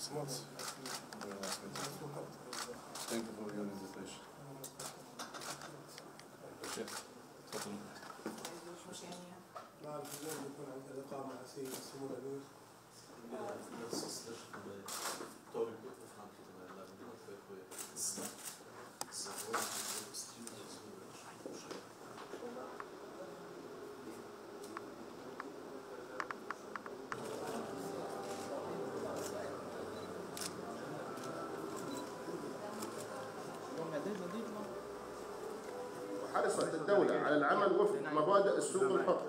Smuts. Thank you for your invitation. Shit. تفضل. نعرف اليوم يكون عندنا لقاء مع سيد سمو الامير Nasılsınız? Doğru bir Frankfurt'un ayarlarında ve koyabilirsiniz. Sabah حرصت الدولة على العمل وفق مبادئ السوق الحر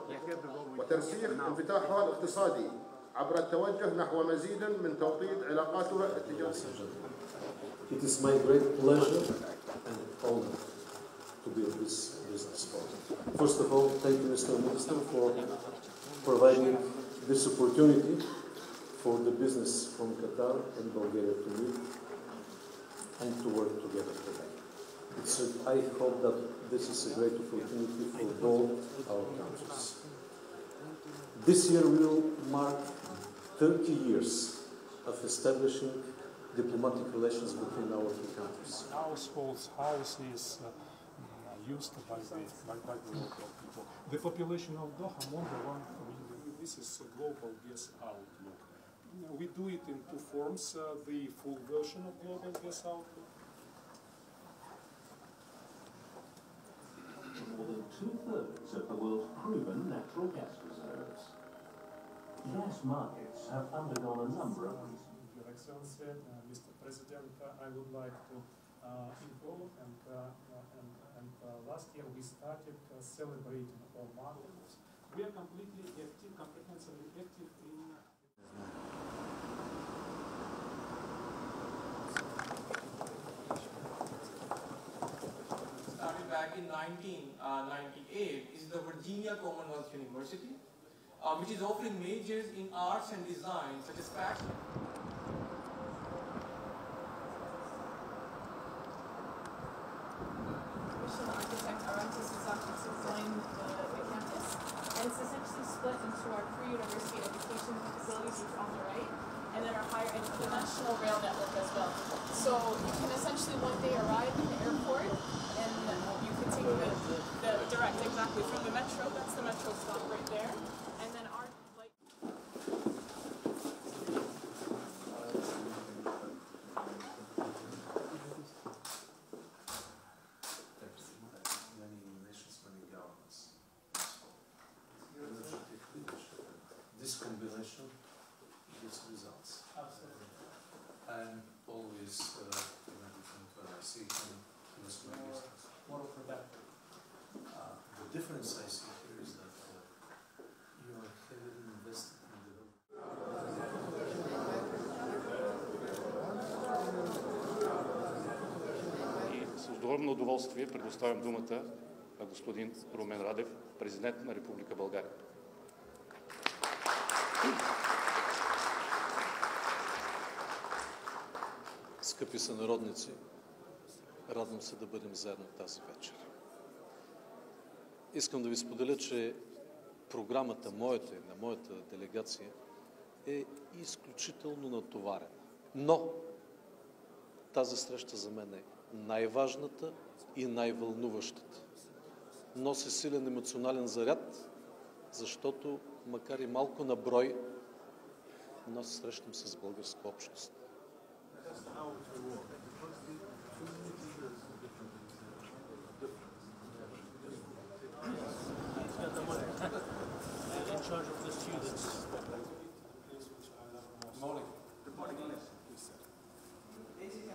وترسيخ انفتاحها الاقتصادي عبر التوجه نحو مزيد من توطيد علاقاتها التجارية It is my great pleasure and honor to be in this business forum. First of all, thank you, Mr. Minister, for providing this opportunity for the business from Qatar and Bulgaria to meet and to work together. A, I hope that this is a great opportunity for both our countries. This year will mark 30 years of establishing diplomatic relations between our two countries. households, houses uh, mm, used by the, by, by the local people. The population of Doha, more than one million. This is a global gas outlook. We do it in two forms, uh, the full version of global gas outlook more than two-thirds of the world's proven natural gas reserves. Gas markets have undergone a number of Your Excellency, uh, Mr. President, uh, I would like to uh, inform and, uh, uh, and, and uh, last year we started celebrating all markets. We are completely active, comprehensively active in started in 1998 is the Virginia Commonwealth University, uh, which is offering majors in arts and design such as fashion. Architect Arata Isozaki to design the, the campus. And it's essentially split into our pre-university education facilities, which are on the right, and then our higher ed, the national rail network as well. So you can essentially one day arrive in the airport and direct exactly from the metro, that's the metro stop с огромно удоволствие предоставям думата на господин Румен Радев, президент на Република България. Скъпи сънародници, радвам се да бъдем заедно тази вечер. Искам да ви споделя, че програмата моята и на моята делегация е изключително натоварена. Но тази среща за мен е най-важната и най-вълнуващата. Носи силен емоционален заряд, защото макар и малко на брой, но се срещам с българска общност. Yes, sir.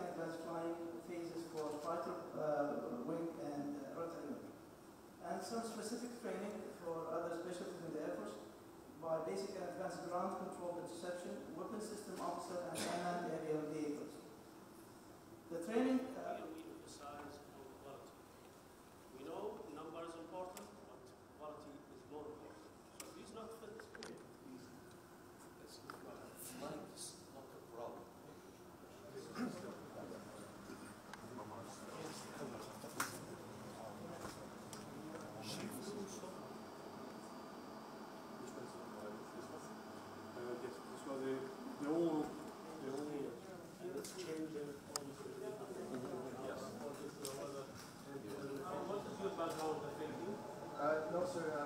advanced flying phases for fighter uh, wing and uh, rotary wing. And some specific training for other specialties in the Air Force by basic and advanced ground control interception no, sir,